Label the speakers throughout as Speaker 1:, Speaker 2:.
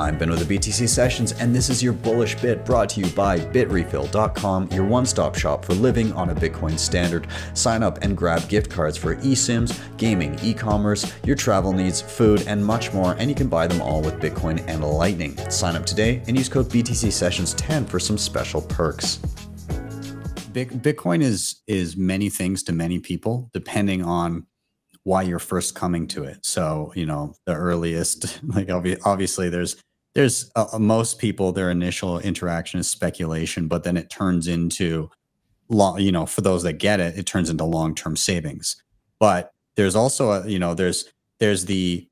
Speaker 1: I'm Ben with the BTC Sessions, and this is your bullish bit brought to you by bitrefill.com, your one stop shop for living on a Bitcoin standard. Sign up and grab gift cards for eSIMs, gaming, e commerce, your travel needs, food, and much more, and you can buy them all with Bitcoin and Lightning. Sign up today and use code BTC Sessions 10 for some special perks. Bitcoin is is many things to many people, depending on why you're first coming to it. So, you know, the earliest, like obviously there's there's uh, uh, most people their initial interaction is speculation but then it turns into long you know for those that get it it turns into long-term savings. But there's also a you know there's there's the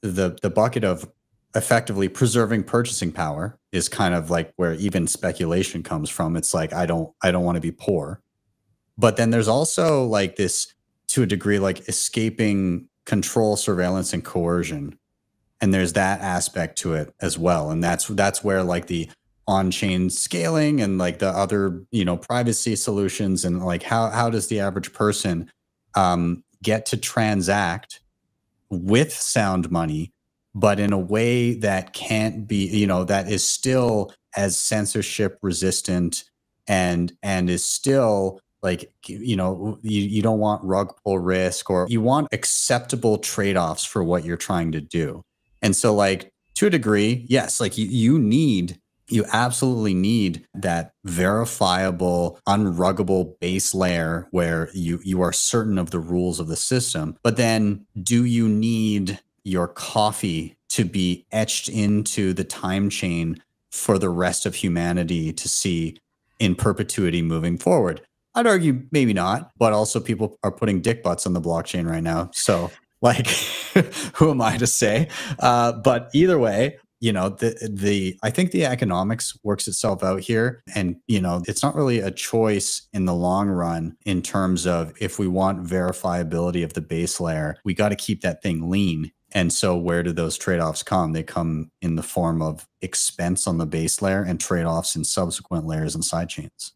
Speaker 1: the the bucket of effectively preserving purchasing power is kind of like where even speculation comes from. It's like i don't i don't want to be poor. But then there's also like this to a degree like escaping control surveillance and coercion and there's that aspect to it as well. And that's that's where like the on-chain scaling and like the other you know privacy solutions and like how how does the average person um, get to transact with sound money but in a way that can't be you know that is still as censorship resistant and and is still like you know you, you don't want rug pull risk or you want acceptable trade-offs for what you're trying to do and so, like, to a degree, yes, like you, you need, you absolutely need that verifiable, unruggable base layer where you, you are certain of the rules of the system. But then, do you need your coffee to be etched into the time chain for the rest of humanity to see in perpetuity moving forward? I'd argue maybe not, but also people are putting dick butts on the blockchain right now. So like, who am I to say? Uh, but either way, you know the the I think the economics works itself out here, and you know it's not really a choice in the long run in terms of if we want verifiability of the base layer, we got to keep that thing lean. And so, where do those trade offs come? They come in the form of expense on the base layer and trade offs in subsequent layers and sidechains.